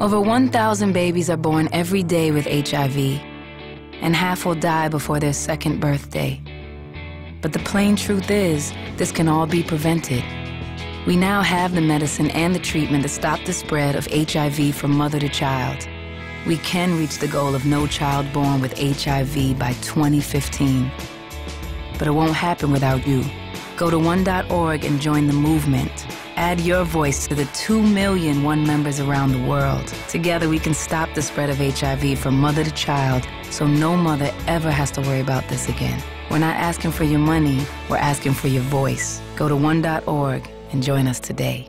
Over 1,000 babies are born every day with HIV, and half will die before their second birthday. But the plain truth is, this can all be prevented. We now have the medicine and the treatment to stop the spread of HIV from mother to child. We can reach the goal of no child born with HIV by 2015. But it won't happen without you. Go to one.org and join the movement. Add your voice to the 2 million One members around the world. Together, we can stop the spread of HIV from mother to child so no mother ever has to worry about this again. We're not asking for your money, we're asking for your voice. Go to one.org and join us today.